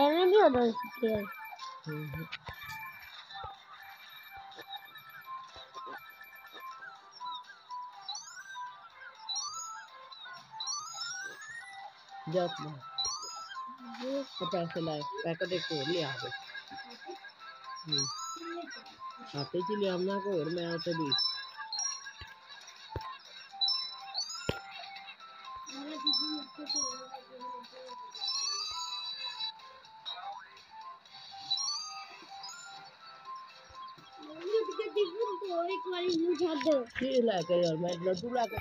Enemy or those here? हैं -hmm. जा अपना पचास से लाए पैकेट एक और ले आवे आते जी ले आना को और मैं आते भी થોડીક વાળી હું જાતો કે લાગે યાર મેં લડુ લાગે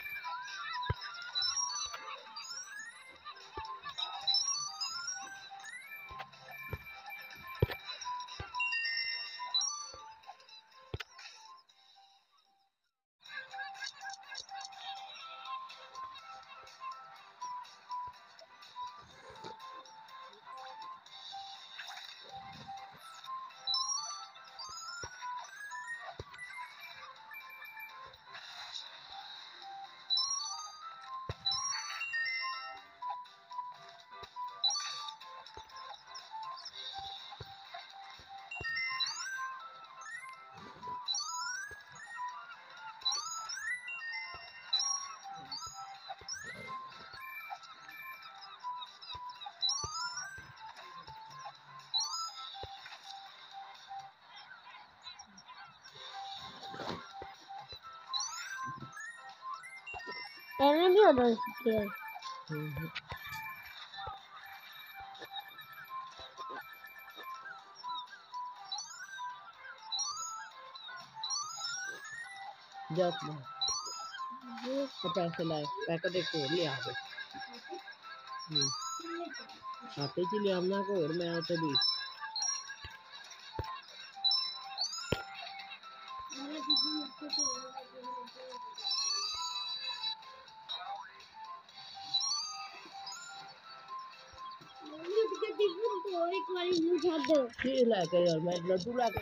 Benim diyor böyle. Hı hı. जाओ अपना पचास से लाए पैकेट एक और ले आवे आते ही ले आमना को और मैं आते भी Thank you. તો ઓરી કોરી હું જાદો કે લાગે યાર મેં લડુ લાગે.